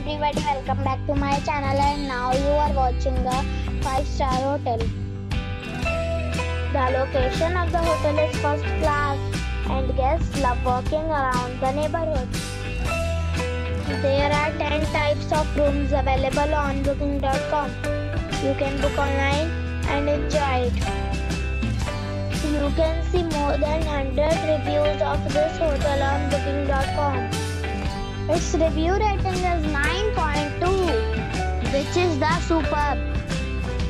everybody, welcome back to my channel and now you are watching the 5 star hotel. The location of the hotel is first class and guests love walking around the neighborhood. There are 10 types of rooms available on booking.com. You can book online and enjoy it. You can see more than 100 reviews of this hotel on booking.com. Its review rating is 9.2, which is the superb.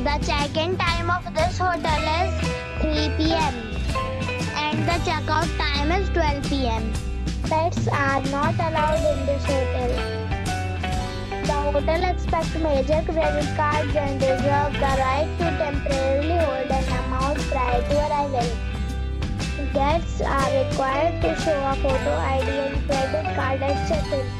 The check-in time of this hotel is 3 p.m. and the checkout time is 12 p.m. Pets are not allowed in this hotel. The hotel expects major credit cards and reserves the right to temporarily hold an amount prior to arrival. Guests are required to show a photo ID and credit card at check-in.